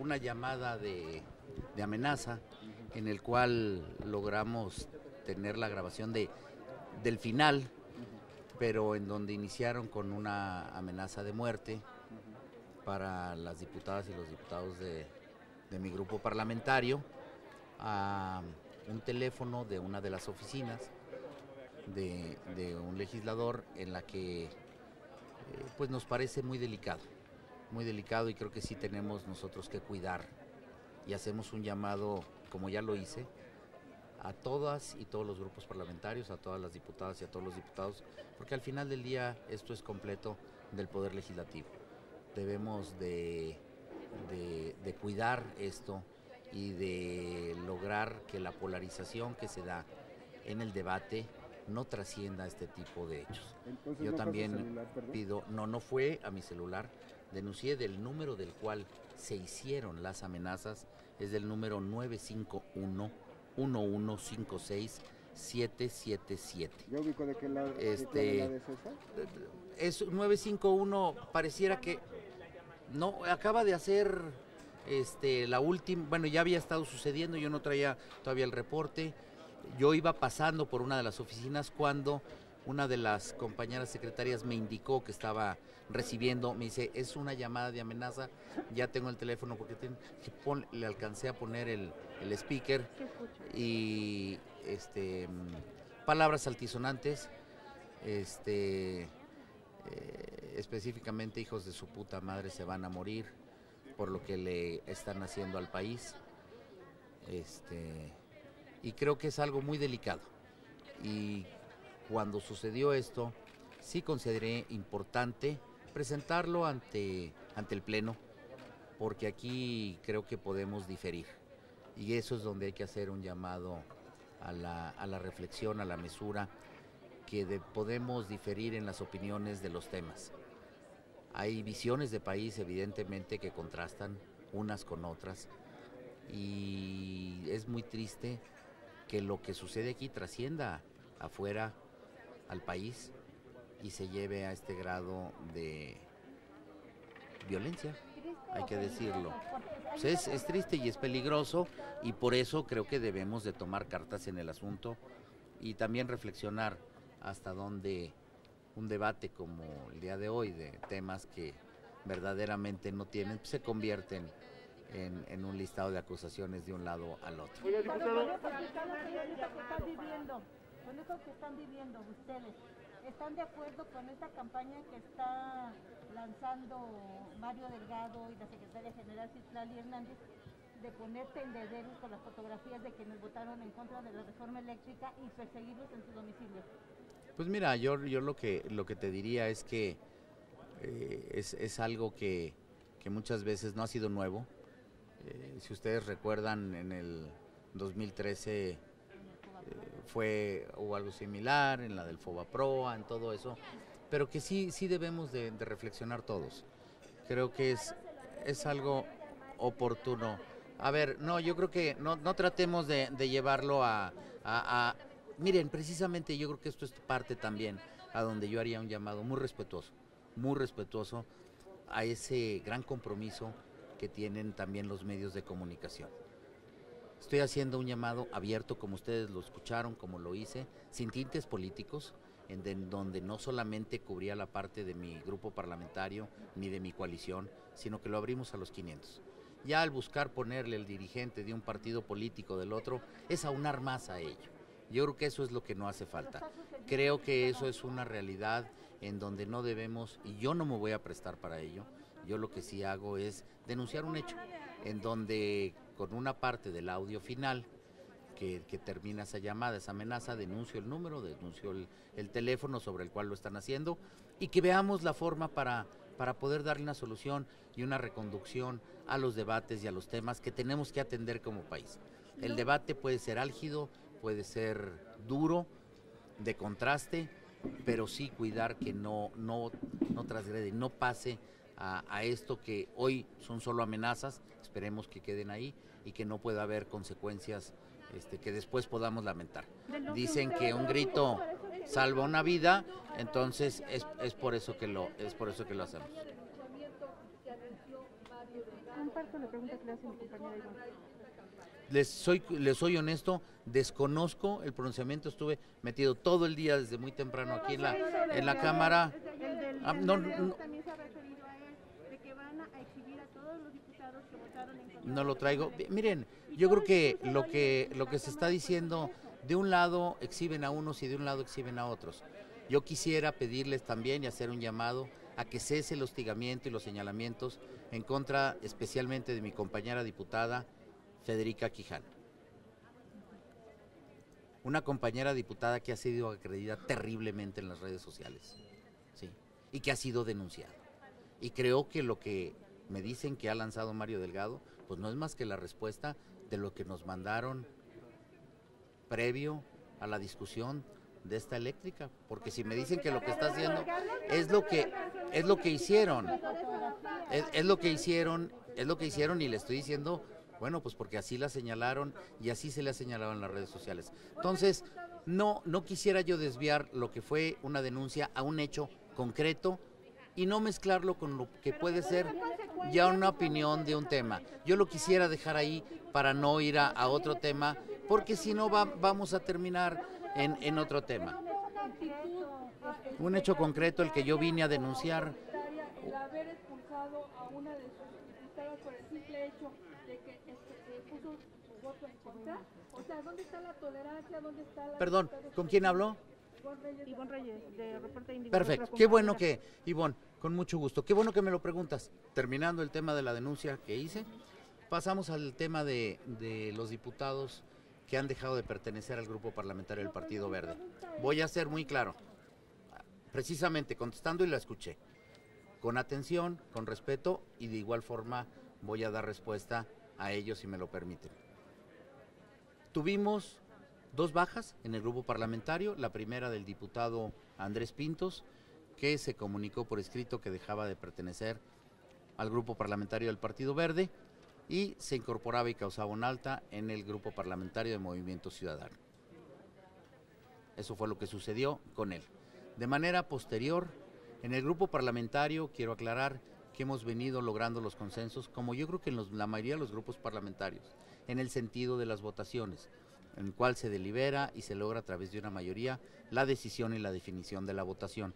una llamada de, amenaza en el cual logramos tener la grabación de, del final, pero en donde iniciaron con una amenaza de muerte para las diputadas y los diputados de, mi grupo parlamentario, a un teléfono de una de las oficinas de, de un legislador en la que eh, pues nos parece muy delicado, muy delicado y creo que sí tenemos nosotros que cuidar y hacemos un llamado, como ya lo hice, a todas y todos los grupos parlamentarios, a todas las diputadas y a todos los diputados, porque al final del día esto es completo del Poder Legislativo. Debemos de, de, de cuidar esto y de lograr que la polarización que se da en el debate no trascienda este tipo de hechos. Entonces, Yo ¿no fue a su también celular, pido, no, no fue a mi celular, denuncié del número del cual se hicieron las amenazas, es del número 951 1156 777. Yo ubico de qué lado Este- la de César. Es 951, pareciera que no acaba de hacer este la última, bueno, ya había estado sucediendo, yo no traía todavía el reporte. Yo iba pasando por una de las oficinas cuando una de las compañeras secretarias me indicó que estaba recibiendo, me dice, es una llamada de amenaza, ya tengo el teléfono porque tiene- que pon- le alcancé a poner el, el speaker y este palabras altisonantes, este eh, específicamente hijos de su puta madre se van a morir por lo que le están haciendo al país. Este, y creo que es algo muy delicado. Y cuando sucedió esto, sí consideré importante presentarlo ante, ante el Pleno, porque aquí creo que podemos diferir. Y eso es donde hay que hacer un llamado a la, a la reflexión, a la mesura, que de- podemos diferir en las opiniones de los temas. Hay visiones de país evidentemente que contrastan unas con otras y es muy triste que lo que sucede aquí trascienda afuera al país y se lleve a este grado de violencia, hay que decirlo. Pues es, es triste y es peligroso y por eso creo que debemos de tomar cartas en el asunto y también reflexionar hasta dónde un debate como el día de hoy de temas que verdaderamente no tienen, pues, se convierten en, en un listado de acusaciones de un lado al otro. Eso que están viviendo, ustedes, ¿están de acuerdo con esta campaña que está lanzando Mario Delgado y la secretaria general Citlali Hernández de poner tendederos con las fotografías de quienes votaron en contra de la reforma eléctrica y perseguirlos en su domicilio? Pues mira, yo, yo lo que lo que te diría es que eh, es, es algo que, que muchas veces no ha sido nuevo. Eh, si ustedes recuerdan, en el 2013 eh, fue hubo algo similar, en la del Fobaproa, en todo eso, pero que sí, sí debemos de, reflexionar todos. Creo que es, es algo oportuno. A ver, no, yo creo que no, no tratemos de, de llevarlo a, a- a- Miren, precisamente yo creo que esto es parte también a donde yo haría un llamado muy respetuoso, muy respetuoso a ese gran compromiso que tienen también los medios de comunicación. Estoy haciendo un llamado abierto, como ustedes lo escucharon, como lo hice, sin tintes políticos, en de- donde no solamente cubría la parte de mi grupo parlamentario ni de mi coalición, sino que lo abrimos a los 500. Ya al buscar ponerle el dirigente de un partido político del otro, es aunar más a ello. Yo creo que eso es lo que no hace falta. Creo que eso es una realidad en donde no debemos, y yo no me voy a prestar para ello, yo lo que sí hago es denunciar un hecho, en donde con una parte del audio final que, que termina esa llamada, esa amenaza, denuncio el número, denuncio el, el teléfono sobre el cual lo están haciendo y que veamos la forma para, para poder darle una solución y una reconducción a los debates y a los temas que tenemos que atender como país. El debate puede ser álgido, puede ser duro, de contraste, pero sí cuidar que no, no, no transgrede, no pase a, a esto que hoy son solo amenazas, esperemos que queden ahí y que no pueda haber consecuencias este, que después podamos lamentar. Dicen que un grito salva una vida, entonces es, es por eso que lo es por eso que lo hacemos. Les soy, les soy honesto, desconozco el pronunciamiento, estuve metido todo el día desde muy temprano aquí en la, en la Cámara. Ah, no, no. también se ha referido a él, de que van a exhibir a todos los diputados que votaron en contra. No lo traigo. Miren, yo creo que lo que lo que se está diciendo de un lado exhiben a unos y de un lado exhiben a otros. Yo quisiera pedirles también y hacer un llamado a que cese el hostigamiento y los señalamientos en contra especialmente de mi compañera diputada Federica Quijano. Una compañera diputada que ha sido agredida terriblemente en las redes sociales. Sí, y que ha sido denunciada. Y creo que lo que me dicen que ha lanzado Mario Delgado, pues no es más que la respuesta de lo que nos mandaron previo a la discusión de esta eléctrica, porque si me dicen que lo que está haciendo es lo que es lo que hicieron, es, lo que hicieron, es lo que hicieron y le estoy diciendo, bueno, pues porque así la señalaron y así se le ha señalado en las redes sociales. Entonces, no no quisiera yo desviar lo que fue una denuncia a un hecho concreto y no mezclarlo con lo que puede ser ya una opinión de un tema. Yo lo quisiera dejar ahí para no ir a, otro tema, porque si no va- vamos a terminar en, en otro tema. Un hecho concreto, el que yo vine a denunciar, el haber expulsado a una de sus diputadas por el simple hecho de que este, eh, puso su voto en contra. O sea, ¿dónde está la tolerancia? ¿Dónde está la... perdón, ¿con quién habló? Ivonne Reyes? De Reporte Índigo. Perfecto, qué bueno que, Ivonne, con mucho gusto, qué bueno que me lo preguntas. Terminando el tema de la denuncia que hice, pasamos al tema de, de los diputados que han dejado de pertenecer al grupo parlamentario del Partido Verde. Voy a ser muy claro, precisamente contestando y la escuché, con atención, con respeto y de igual forma voy a dar respuesta a ellos si me lo permiten. Tuvimos dos bajas en el grupo parlamentario, la primera del diputado Andrés Pintos, que se comunicó por escrito que dejaba de pertenecer al grupo parlamentario del Partido Verde y se incorporaba y causaba un alta en el grupo parlamentario de Movimiento Ciudadano. Eso fue lo que sucedió con él. De manera posterior, en el grupo parlamentario, quiero aclarar que hemos venido logrando los consensos, como yo creo que en la mayoría de los grupos parlamentarios, en el sentido de las votaciones, en el cual se delibera y se logra a través de una mayoría la decisión y la definición de la votación.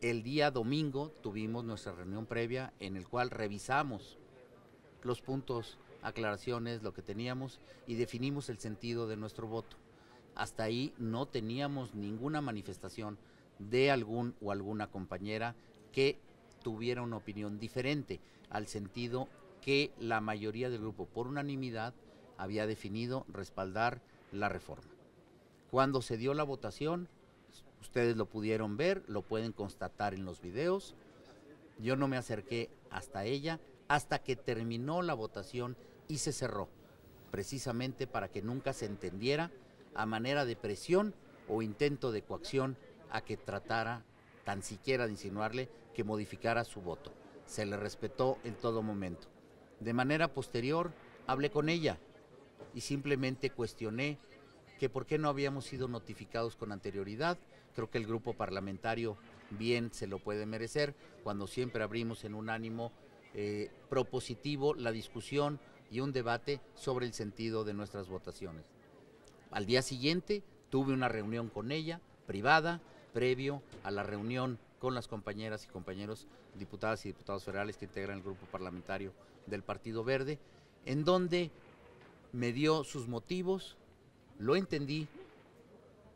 El día domingo tuvimos nuestra reunión previa en el cual revisamos los puntos, aclaraciones, lo que teníamos y definimos el sentido de nuestro voto. Hasta ahí no teníamos ninguna manifestación de algún o alguna compañera que tuviera una opinión diferente al sentido que la mayoría del grupo por unanimidad había definido respaldar la reforma. Cuando se dio la votación, ustedes lo pudieron ver, lo pueden constatar en los videos, yo no me acerqué hasta ella hasta que terminó la votación y se cerró, precisamente para que nunca se entendiera a manera de presión o intento de coacción a que tratara tan siquiera de insinuarle que modificara su voto. Se le respetó en todo momento. De manera posterior, hablé con ella y simplemente cuestioné que por qué no habíamos sido notificados con anterioridad. Creo que el grupo parlamentario bien se lo puede merecer cuando siempre abrimos en un ánimo eh, propositivo la discusión y un debate sobre el sentido de nuestras votaciones. Al día siguiente tuve una reunión con ella, privada, previo a la reunión con las compañeras y compañeros diputadas y diputados federales que integran el grupo parlamentario del Partido Verde, en donde me dio sus motivos, lo entendí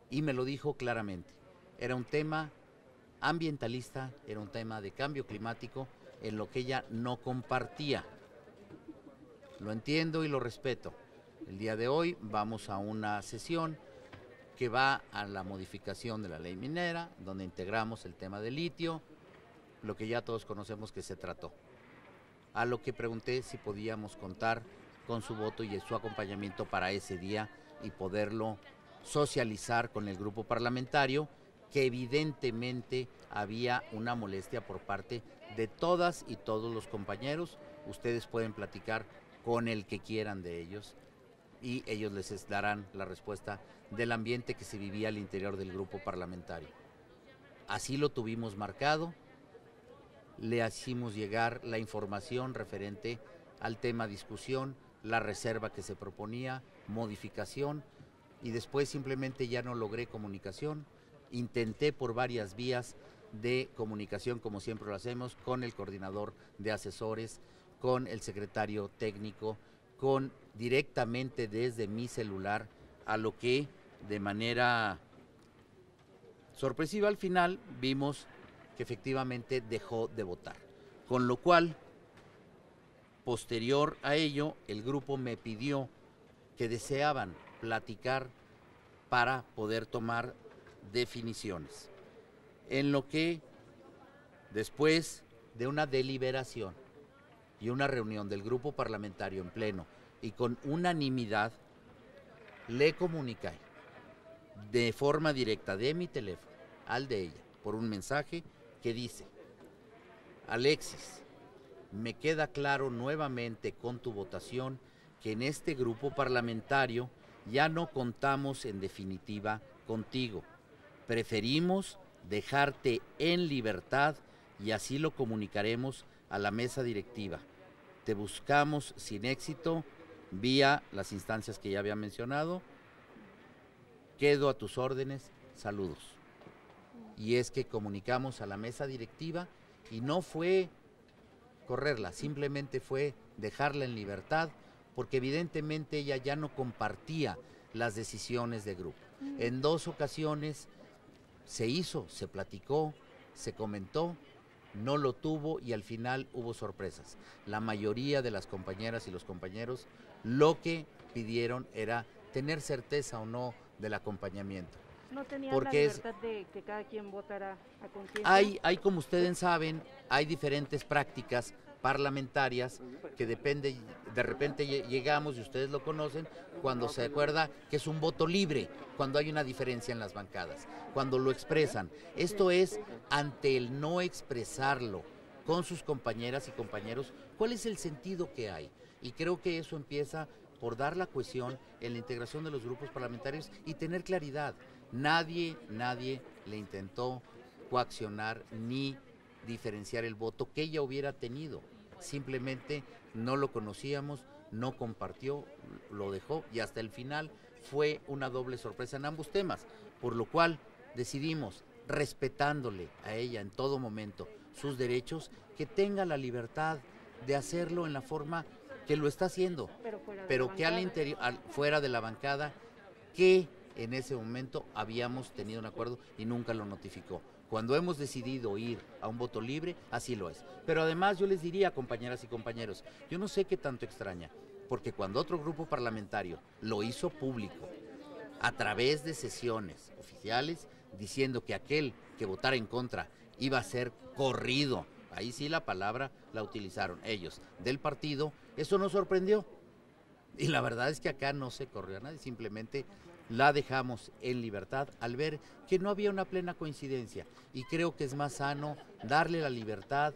y me lo dijo claramente. Era un tema ambientalista, era un tema de cambio climático en lo que ella no compartía. Lo entiendo y lo respeto. El día de hoy vamos a una sesión que va a la modificación de la ley minera, donde integramos el tema del litio, lo que ya todos conocemos que se trató. A lo que pregunté si podíamos contar con su voto y su acompañamiento para ese día y poderlo socializar con el grupo parlamentario, que evidentemente había una molestia por parte de todas y todos los compañeros. Ustedes pueden platicar con el que quieran de ellos y ellos les darán la respuesta del ambiente que se vivía al interior del grupo parlamentario. Así lo tuvimos marcado le hicimos llegar la información referente al tema discusión, la reserva que se proponía, modificación, y después simplemente ya no logré comunicación. Intenté por varias vías de comunicación, como siempre lo hacemos, con el coordinador de asesores, con el secretario técnico, con directamente desde mi celular, a lo que de manera sorpresiva al final vimos que efectivamente dejó de votar. Con lo cual, posterior a ello, el grupo me pidió que deseaban platicar para poder tomar definiciones. En lo que después de una deliberación y una reunión del grupo parlamentario en pleno y con unanimidad, le comuniqué de forma directa de mi teléfono al de ella por un mensaje que dice, Alexis, me queda claro nuevamente con tu votación que en este grupo parlamentario ya no contamos en definitiva contigo. Preferimos dejarte en libertad y así lo comunicaremos a la mesa directiva. Te buscamos sin éxito vía las instancias que ya había mencionado. Quedo a tus órdenes. Saludos. Y es que comunicamos a la mesa directiva y no fue correrla, simplemente fue dejarla en libertad porque evidentemente ella ya no compartía las decisiones de grupo. Mm. En dos ocasiones se hizo, se platicó, se comentó, no lo tuvo y al final hubo sorpresas. La mayoría de las compañeras y los compañeros lo que pidieron era tener certeza o no del acompañamiento. No tenían la libertad de que cada quien votara a conciencia. Hay, hay, como ustedes saben, hay diferentes prácticas parlamentarias que depende, de repente llegamos y ustedes lo conocen, cuando se acuerda que es un voto libre, cuando hay una diferencia en las bancadas, cuando lo expresan. Esto es ante el no expresarlo con sus compañeras y compañeros, ¿cuál es el sentido que hay? Y creo que eso empieza por dar la cohesión en la integración de los grupos parlamentarios y tener claridad. Nadie, nadie le intentó coaccionar ni diferenciar el voto que ella hubiera tenido. Simplemente no lo conocíamos, no compartió, lo dejó y hasta el final fue una doble sorpresa en ambos temas, por lo cual decidimos, respetándole a ella en todo momento sus derechos, que tenga la libertad de hacerlo en la forma que lo está haciendo, pero, que al interior, fuera de la bancada, que en ese momento habíamos tenido un acuerdo y nunca lo notificó. Cuando hemos decidido ir a un voto libre, así lo es. Pero además yo les diría, compañeras y compañeros, yo no sé qué tanto extraña, porque cuando otro grupo parlamentario lo hizo público, a través de sesiones oficiales, diciendo que aquel que votara en contra iba a ser corrido, ahí sí la palabra la utilizaron ellos, del partido, eso nos sorprendió. Y la verdad es que acá no se corrió a nadie, simplemente la dejamos en libertad al ver que no había una plena coincidencia y creo que es más sano darle la libertad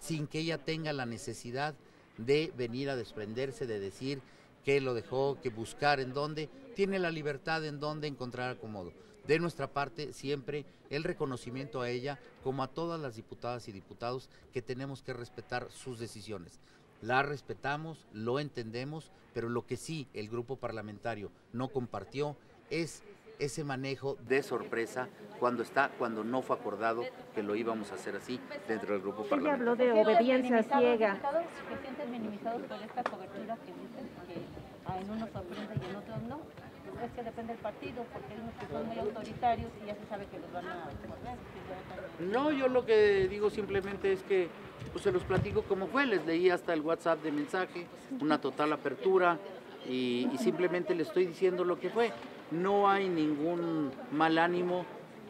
sin que ella tenga la necesidad de venir a desprenderse, de decir que lo dejó, que buscar en dónde, tiene la libertad en dónde encontrar acomodo. De nuestra parte, siempre el reconocimiento a ella, como a todas las diputadas y diputados, que tenemos que respetar sus decisiones. La respetamos, lo entendemos, pero lo que sí el grupo parlamentario no compartió es ese manejo de sorpresa cuando está, cuando no fue acordado que lo íbamos a hacer así dentro del grupo parlamentario. habló de obediencia ciega. ¿Se sienten minimizados por esta cobertura que dicen que en unos sorprende y en otros no? Es que depende del partido, porque son muy autoritarios y ya se sabe que los van a. No, yo lo que digo simplemente es que pues se los platico como fue, les leí hasta el WhatsApp de mensaje, una total apertura y, simplemente les estoy diciendo lo que fue no hay ningún mal ánimo.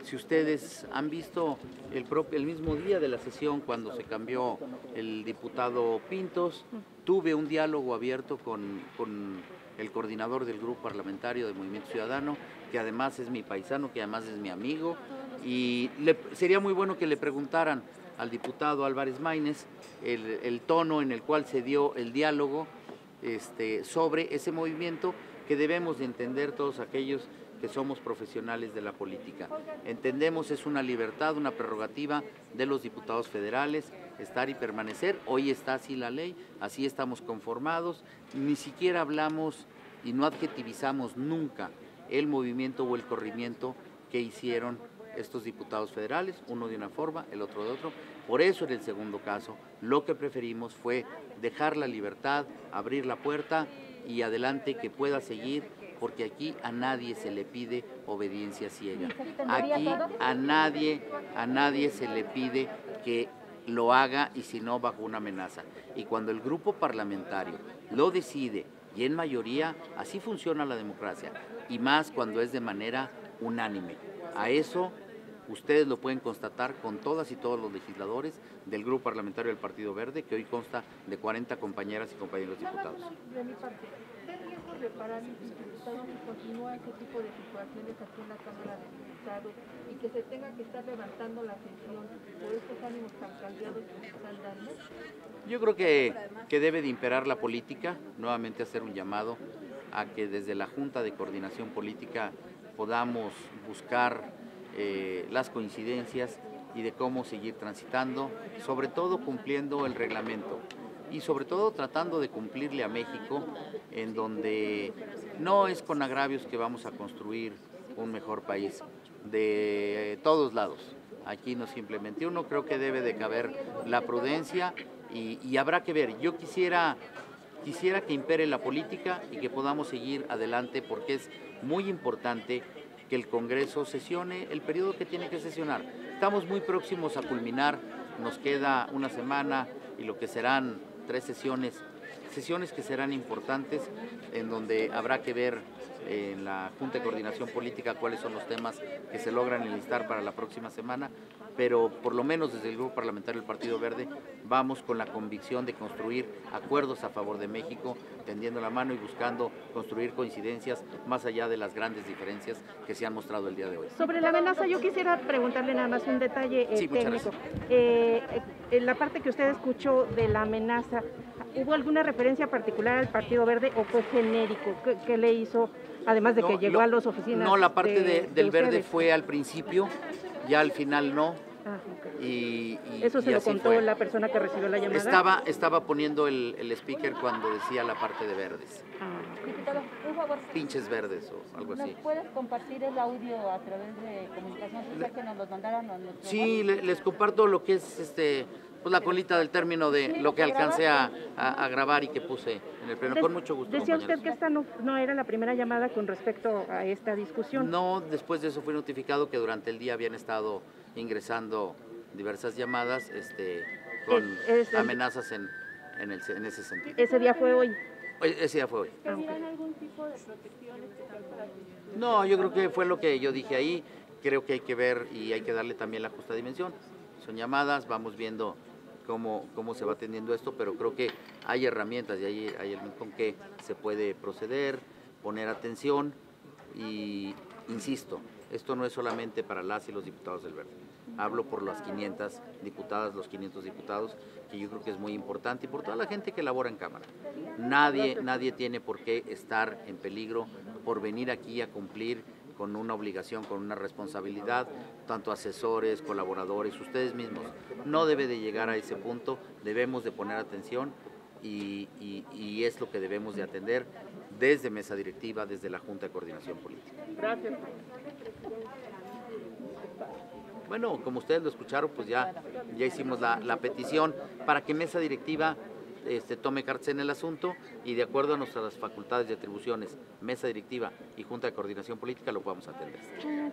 Si ustedes han visto el, el mismo día de la sesión cuando se cambió el diputado Pintos, tuve un diálogo abierto con, el coordinador del grupo parlamentario del Movimiento Ciudadano, que además es mi paisano, que además es mi amigo, y sería muy bueno que le preguntaran al diputado Álvarez Maínez el, tono en el cual se dio el diálogo este, sobre ese movimiento que debemos de entender todos aquellos que somos profesionales de la política. Entendemos es una libertad, una prerrogativa de los diputados federales estar y permanecer. Hoy está así la ley, así estamos conformados. Ni siquiera hablamos y no adjetivizamos nunca el movimiento o el corrimiento que hicieron estos diputados federales, uno de una forma, el otro de otro. Por eso en el segundo caso lo que preferimos fue dejar la libertad, abrir la puerta y adelante que pueda seguir porque aquí a nadie se le pide obediencia ciega. Aquí a nadie, a nadie se le pide que lo haga y si no bajo una amenaza. Y cuando el grupo parlamentario lo decide y en mayoría, así funciona la democracia, y más cuando es de manera unánime. A eso ustedes lo pueden constatar con todas y todos los legisladores del Grupo Parlamentario del Partido Verde, que hoy consta de 40 compañeras y compañeros diputados. De mi parte, ¿qué riesgos de parálisis diputados si continúa ese tipo de situaciones aquí en la Cámara de Diputados y que se tenga que estar levantando la sesión por estos ánimos tan cambiados que están dando? Yo creo que, que debe de imperar la política, nuevamente hacer un llamado a que desde la Junta de Coordinación Política podamos buscar eh, las coincidencias y de cómo seguir transitando, sobre todo cumpliendo el reglamento y sobre todo tratando de cumplirle a México en donde no es con agravios que vamos a construir un mejor país de todos lados. Aquí no simplemente uno, creo que debe de caber la prudencia y, habrá que ver. Yo quisiera, quisiera que impere la política y que podamos seguir adelante porque es muy importante que el Congreso sesione el periodo que tiene que sesionar. Estamos muy próximos a culminar, nos queda una semana y lo que serán tres sesiones, sesiones que serán importantes, en donde habrá que ver en la Junta de Coordinación Política cuáles son los temas que se logran enlistar para la próxima semana, pero por lo menos desde el Grupo Parlamentario del Partido Verde vamos con la convicción de construir acuerdos a favor de México, tendiendo la mano y buscando construir coincidencias más allá de las grandes diferencias que se han mostrado el día de hoy. Sobre la amenaza, yo quisiera preguntarle nada más un detalle eh, Sí, técnico. Eh, eh, en la parte que usted escuchó de la amenaza, ¿hubo alguna referencia particular al Partido Verde o fue genérico? ¿Qué, qué le hizo, además de que No, llegó lo- a las oficinas? No, la parte de- de del verde fue al principio, ya al final no. Ah. Y, y- ¿Eso se y lo contó fue. la persona que recibió la llamada? Estaba, estaba poniendo el, el speaker cuando decía la parte de verdes. Ah, Diputado, un favor, Pinches verdes o algo ¿nos así. puedes compartir el audio a través de comunicación social que nos los mandaron a Sí, le- les comparto lo que es este pues la colita del término de lo que alcancé a, a- a grabar y que puse en el pleno. Des- Con mucho gusto. Decía usted que esta no, no era la primera llamada con respecto a esta discusión. No, después de eso fui notificado que durante el día habían estado ingresando diversas llamadas este, con Es- es el- amenazas en, en, el- en ese sentido. Ese día fue hoy. Ese día fue hoy. Ah, ok. algún tipo de protección especial para sus No, yo creo que fue lo que yo dije ahí. Creo que hay que ver y hay que darle también la justa dimensión. Son llamadas, vamos viendo cómo, cómo se va atendiendo esto, pero creo que hay herramientas y hay, hay elementos con que se puede proceder, poner atención y, insisto, esto no es solamente para las y los diputados del Verde. Hablo por las 500 diputadas, los 500 diputados, que yo creo que es muy importante, y por toda la gente que labora en Cámara. Nadie, nadie tiene por qué estar en peligro por venir aquí a cumplir con una obligación, con una responsabilidad, tanto asesores, colaboradores, ustedes mismos. No debe de llegar a ese punto, debemos de poner atención y, y- y es lo que debemos de atender desde mesa directiva, desde la Junta de Coordinación Política. Gracias. Bueno, como ustedes lo escucharon, pues ya, ya hicimos la, la petición para que mesa directiva este, tome cartas en el asunto y de acuerdo a nuestras facultades y atribuciones, mesa directiva y Junta de Coordinación Política lo podamos atender.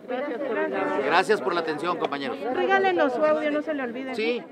Gracias por la Gracias por la atención, compañeros. Regálenos su audio, no se le olvide. Sí.